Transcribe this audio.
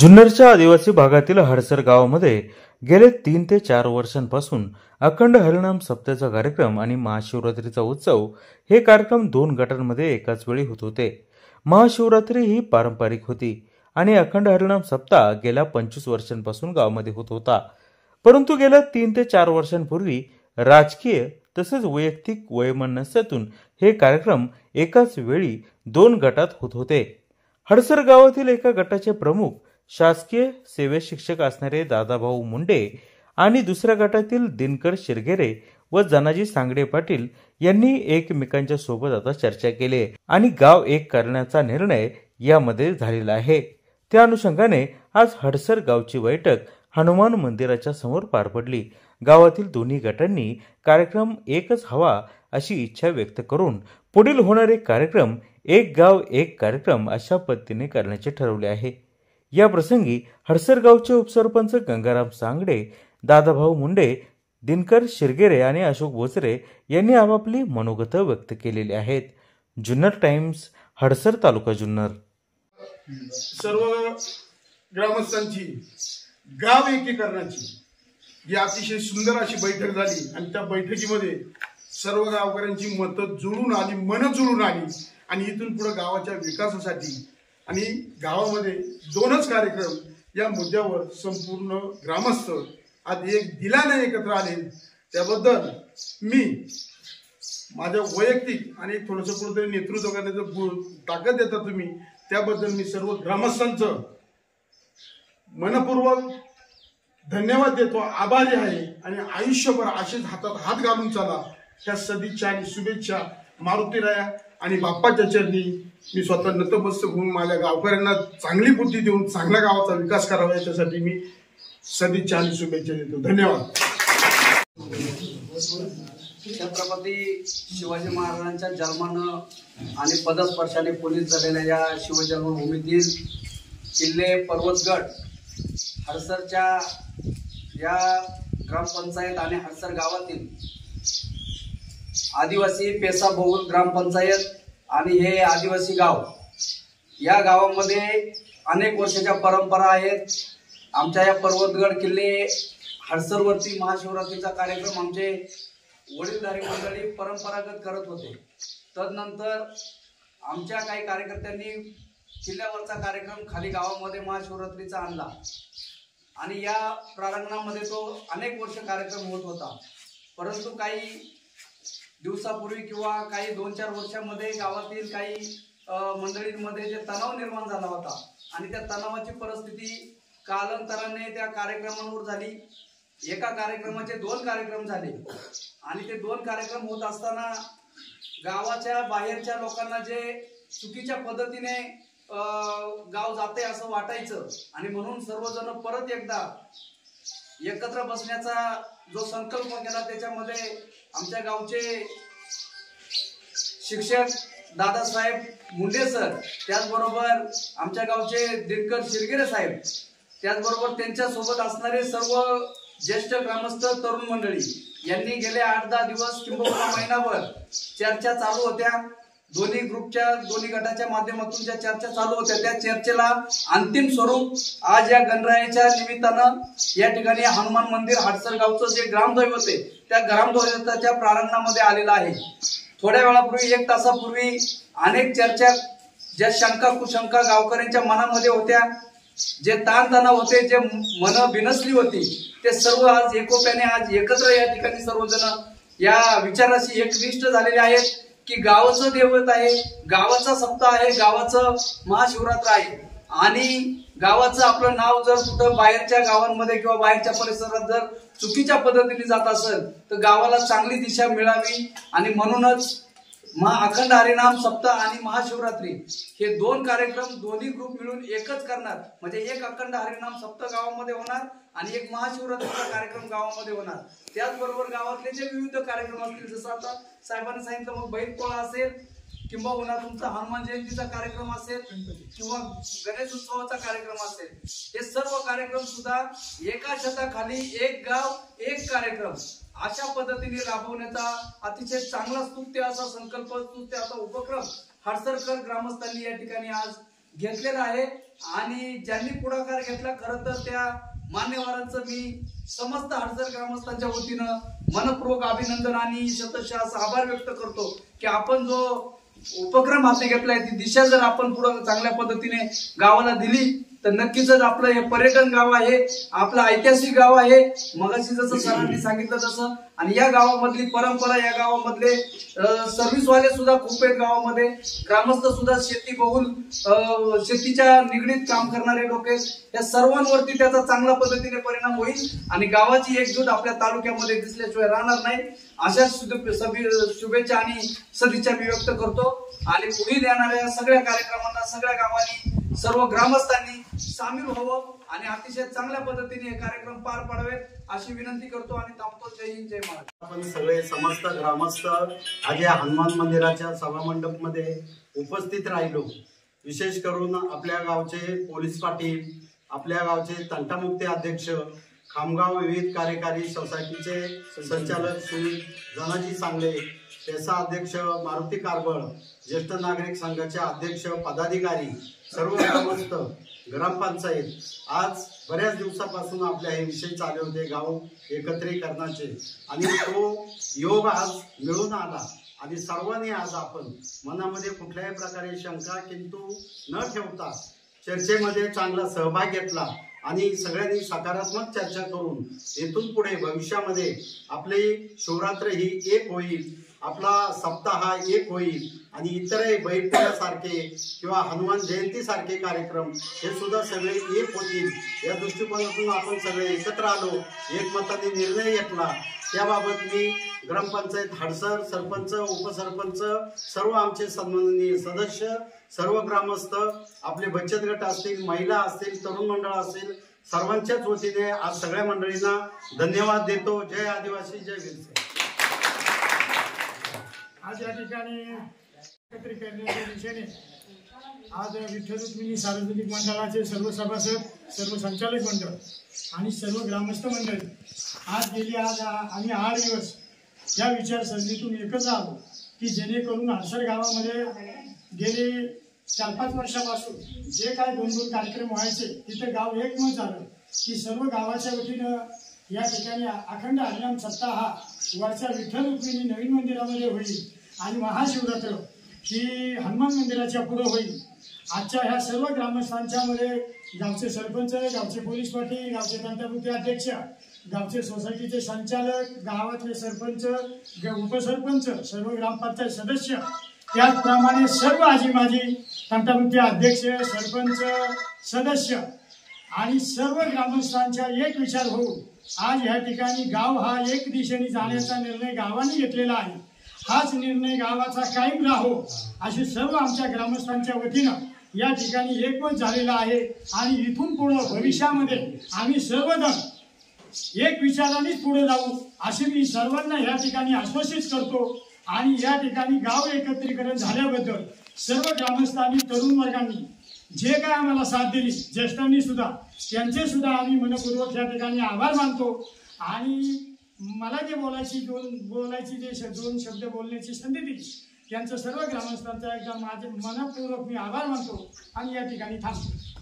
जुन्नरच्या आदिवासी भागातील हडसर गावामध्ये गेले तीन ते चार वर्षांपासून अखंड हरिणाम सप्त्याचा कार्यक्रम आणि महाशिवरात्रीचा उत्सव हे कार्यक्रम दोन गटांमध्ये एकाच वेळी होत होते. महाशिवरात्री ही पारंपरिक होती आणि अखंड हरिणाम सप्ताह गेल्या पंचवीस वर्षांपासून गावामध्ये होत होता. परंतु गेल्या तीन ते चार वर्षांपूर्वी राजकीय तसेच वैयक्तिक वयमनस्यातून हे कार्यक्रम एकाच वेळी दोन गटात होत होते. हडसर गावातील एका गटाचे प्रमुख शासकीय सेवे शिक्षक असणारे दादाभाऊ मुंडे आणि दुसऱ्या गटातील दिनकर शिरगेरे व जनाजी सांगडे पाटील यांनी एकमेकांच्या सोबत आता चर्चा केली आणि गाव एक करण्याचा निर्णय यामध्ये झालेला आहे. त्या अनुषंगाने आज हडसर गावची बैठक हनुमान मंदिराच्या समोर पार पडली. गावातील दोन्ही गटांनी कार्यक्रम एकच हवा अशी इच्छा व्यक्त करून पुढील होणारे कार्यक्रम एक गाव एक कार्यक्रम अशा पद्धतीने करण्याचे ठरवले आहे. या प्रसंगी हडसरगावचे उपसरपंच गंगाराम सांगडे दादाभाऊ मुंडे दिनकर शिरगेरे आणि अशोक बोचरे यांनी आपापली मनोगत व्यक्त केलेली आहेत. जुन्नर टाइम्स हडसर तालुका जुन्नर. सर्व ग्रामस्थांची गाव एकीकरणाची ही अतिशय सुंदर अशी बैठक झाली आणि त्या बैठकीमध्ये सर्व गावकऱ्यांची मतं जुळून आली मन जुळून आली आणि इथून पुढे गावाच्या विकासासाठी आणि गावामध्ये दोनच कार्यक्रम या मुद्द्यावर संपूर्ण ग्रामस्थ आज एक दिलाने एकत्र आले. त्याबद्दल मी माझ्या वैयक्तिक आणि थोडंसं कुठेतरी नेतृत्व करण्याचं ताकद देता तुम्ही त्याबद्दल मी सर्व ग्रामस्थांचं मनपूर्वक धन्यवाद देतो. आभारी आहे आणि आयुष्यभर असेच हातात हात घालून चाला. त्या सदिच्छा आणि शुभेच्छा मारुती राया आणि बाप्पाच्या चरणी मी स्वतः नतमस्तक होऊन माझ्या गावकऱ्यांना चांगली बुद्धी देऊन चांगल्या गावाचा विकास करावा याच्यासाठी मी सदिच्छा आणि शुभेच्छा देतो. धन्यवाद. छत्रपती शिवाजी महाराजांच्या जन्मानं आणि पदस्पर्शाने पोलीस झालेल्या या शिवजन्मभूमीतील किल्ले पर्वतगड हडसरच्या या ग्रामपंचायत आणि हडसर गावातील आदिवासी पेसा बहुल ग्रामपंचायत आणि हे आदिवासी गाव. या गावामध्ये अनेक वर्षाच्या परंपरा आहेत. आमच्या या पर्वतगड किल्ले हडसरवरती महाशिवरात्रीचा कार्यक्रम आमचे वडीलधारी मंडळी परंपरागत करत होते. तदनंतर आमच्या काही कार्यकर्त्यांनी किल्ल्यावरचा कार्यक्रम खाली गावामध्ये महाशिवरात्रीचा आणला. आणि या प्रारंगणामध्ये तो अनेक वर्ष कार्यक्रम होत होता. परंतु काही दिवसापूर्वी किंवा काही दोन चार वर्षामध्ये गावातील काही मंडळींमध्ये जे तणाव निर्माण झाला होता आणि त्या तणावाची परिस्थिती कालांतराने त्या कार्यक्रमांवर झाली. एका कार्यक्रमाचे दोन कार्यक्रम झाले आणि ते दोन कार्यक्रम होत असताना गावाच्या बाहेरच्या लोकांना जे चुकीच्या पद्धतीने गाव जाते असं वाटायचं आणि म्हणून सर्वजण परत एकदा एकत्र बसण्याचा जो संकल्प केला त्याच्यामध्ये आमच्या गावचे शिक्षक दादासाहेब मुंडे सर त्याचबरोबर आमच्या गावचे दिनकर शिरगिरे साहेब त्याचबरोबर त्यांच्यासोबत असणारे सर्व ज्येष्ठ ग्रामस्थ तरुण मंडळी यांनी गेले आठ दहा दिवस किंबहुना महिनाभर चर्चा चालू होत्या. दोन्ही ग्रुपच्या दोन्ही गटाच्या माध्यमातून ज्या चर्चा चालू होत्या त्या चर्चेला अंतिम स्वरूप आज या गणरायाच्या निमित्तानं या ठिकाणी हनुमान मंदिर हाडसर गावचं जे ग्रामदैवत आहे त्या ग्रामदैवताच्या प्रारंभामध्ये आलेलं आहे. थोड्या वेळापूर्वी एक तासापूर्वी अनेक चर्चा ज्या शंका कुशंका गावकऱ्यांच्या मनामध्ये होत्या जे ताणतणाव होते जे मन बिनसली होती ते सर्व आज एकोप्याने आज एकत्र या ठिकाणी सर्वजण या विचाराशी एकनिष्ठ झालेले आहेत. की गावाचं देवत आहे गावाचा सप्ताह आहे गावाचं महाशिवरात्र आहे. आणि गावाचं आपलं नाव जर कुठं बाहेरच्या गावांमध्ये किंवा बाहेरच्या परिसरात जर चुकीच्या पद्धतीने जात असेल तर गावाला चांगली दिशा मिळावी. आणि म्हणूनच महा अखंड हरिनाम सप्ताह आणि महाशिवरात्री हे दोन कार्यक्रम दोन्ही ग्रुप मिळून एकच करणार. म्हणजे एक अखंड हरिनाम सप्ताह गावामध्ये होणार आणि एक महाशिवरात्रीचा कार्यक्रम गावामध्ये होणार. त्याचबरोबर गावातले जे विविध कार्यक्रम असतील जसं आता साहेबांनी सांगितलं मग बैलपोळा असेल किंबहुना तुमचा हनुमान जयंतीचा कार्यक्रम असेल किंवा गणेश उत्सवाचा कार्यक्रम असेल हे सर्व कार्यक्रम सुद्धा एका छताखाली एक गाव एक कार्यक्रम. अशा पद्धतीने राबवण्याचा अतिशय चांगला स्तुत्य असा संकल्प स्तुत्य असा उपक्रम हडसरकर ग्रामस्थांनी या ठिकाणी आज घेतलेला आहे. आणि ज्यांनी पुढाकार घेतला खरं तर त्या मान्यवरांचं मी समस्त हडसर ग्रामस्थांच्या वतीनं मनपूर्वक अभिनंदन आणि शतशः असं आभार व्यक्त करतो की आपण जो उपक्रम हाती घेतलाय ती दिशा जर आपण पुढे चांगल्या पद्धतीने गावाला दिली तर नक्कीच आपलं हे पर्यटन गाव आहे आपलं ऐतिहासिक गाव आहे मगाशी जसं सरांनी सांगितलं तसं आणि या गावामधली परंपरा या गावामधले सर्व्हिसवाले सुद्धा खूप आहेत गावामध्ये. ग्रामस्थ सुद्धा शेती बहुल शेतीच्या निगडीत काम करणारे लोक या सर्वांवरती त्याचा चांगल्या पद्धतीने परिणाम होईल आणि गावाची एकजूट आपल्या तालुक्यामध्ये दिसल्याशिवाय राहणार नाही. अशा शुभेच्छा आणि सदिच्छा मी व्यक्त करतो. आणि पुढील येणाऱ्या सगळ्या कार्यक्रमांना सगळ्या गावांनी सर्व ग्रामस्थांनी सामील व्हावं आणि अतिशय चांगल्या पद्धतीने हे कार्यक्रम पार पाडावेत अशी विनंती करतो आणि थांबतो. जय हिंद जय महाराज आपण सगळे समस्त ग्रामस्थ आज या हनुमान मंदिराच्या सभामंडपमध्ये उपस्थित राहिलो. विशेष करून आपल्या गावचे पोलीस पाटील आपल्या गावचे तंटामुक्ती अध्यक्ष खामगाव विविध कार्यकारी सोसायटीचे संचालक श्री धनाजी सांगले त्याचा अध्यक्ष मारुती कारबळ ज्येष्ठ नागरिक संघाचे अध्यक्ष पदाधिकारी सर्व ग्रामस्थ ग्रामपंचायत. आज बऱ्याच दिवसापासून आपले हे विषय चालले होते गाव एकत्रीकरणाचे. आणि तो योग आज मिळून आला. आणि सर्वांनी आज आपण मनामध्ये कुठल्याही प्रकारे शंका किंतु न ठेवता चर्चेमध्ये चांगला सहभाग घेतला. आणि सगळ्यांनी सकारात्मक चर्चा करून येथून पुढे भविष्यामध्ये आपली शिवरात्र ही एक होईल आपला सप्ताह हा एक होईल आणि इतरही बैठकासारखे किंवा हनुमान जयंती सारखे कार्यक्रम हे सुद्धा सगळे एक होतील. या दृष्टिकोनातून आपण सगळे एकत्र आलो एकमताने निर्णय घेतला. त्याबाबत मी ग्रामपंचायत हडसर सरपंच उपसरपंच सर्व आमचे सन्माननीय सदस्य सर्व ग्रामस्थ आपले बचत गट असतील महिला असतील तरुण मंडळ असतील सर्वांच्याच वतीने आज सगळ्या मंडळींना धन्यवाद देतो. जय आदिवासी जय वीरसे आज या ठिकाणी दिशेने आज विठ्ठल रुक्मिणी सार्वजनिक मंडळाचे सर्व सभासद सर्व संचालक मंडळ आणि सर्व ग्रामस्थ मंडळी आज गेली आज आणि आम्ही आठ दिवस या विचारसरणीतून एकच आलो की जेणेकरून हडसर गावामध्ये गेले चार पाच वर्षापासून जे काय दोन दोन कार्यक्रम व्हायचे तिथे गाव एकमत झालं की सर्व गावाच्या वतीनं या ठिकाणी अखंड हरिनाम सत्ता हा वरच्या विठ्ठल रुक्मिणी नवीन मंदिरामध्ये होईल आणि महाशिवरात्र ही हनुमान मंदिराच्या पुढं होईल. आजच्या ह्या सर्व ग्रामस्थांच्या मध्ये गावचे सरपंच गावचे पोलीस पाटील गावचे तंटामुक्ती अध्यक्ष गावचे सोसायटीचे संचालक गावातले सरपंच ग- उपसरपंच सर्व ग्रामपंचायत सदस्य त्याचप्रमाणे सर्व आजी माजी तंटामुक्ती अध्यक्ष सरपंच सदस्य आणि सर्व ग्रामस्थांचा एक विचार होऊन आज ह्या ठिकाणी गाव हा एक दिशेने जाण्याचा निर्णय गावाने घेतलेला आहे. हाच निर्णय गावाचा कायम राहो अशी सर्व आमच्या ग्रामस्थांच्या वतीनं या ठिकाणी एकमत झालेला आहे. आणि इथून पुढं भविष्यामध्ये आम्ही सर्वजण एक विचारानेच पुढे जाऊ असे मी सर्वांना या ठिकाणी आश्वासित करतो. आणि या ठिकाणी गाव एकत्रीकरण झाल्याबद्दल सर्व ग्रामस्थांनी तरुण वर्गांनी जे काय आम्हाला साथ दिली ज्येष्ठांनी सुद्धा त्यांचे सुद्धा आम्ही मनपूर्वक या ठिकाणी आभार मानतो. आणि मला जे बोलायची दोन बोलायची जे श- दोन शब्द बोलण्याची संधी दिली त्यांचं सर्व ग्रामस्थांचा एकदा माझे मनपूर्वक मी आभार मानतो आणि या ठिकाणी थांबतो.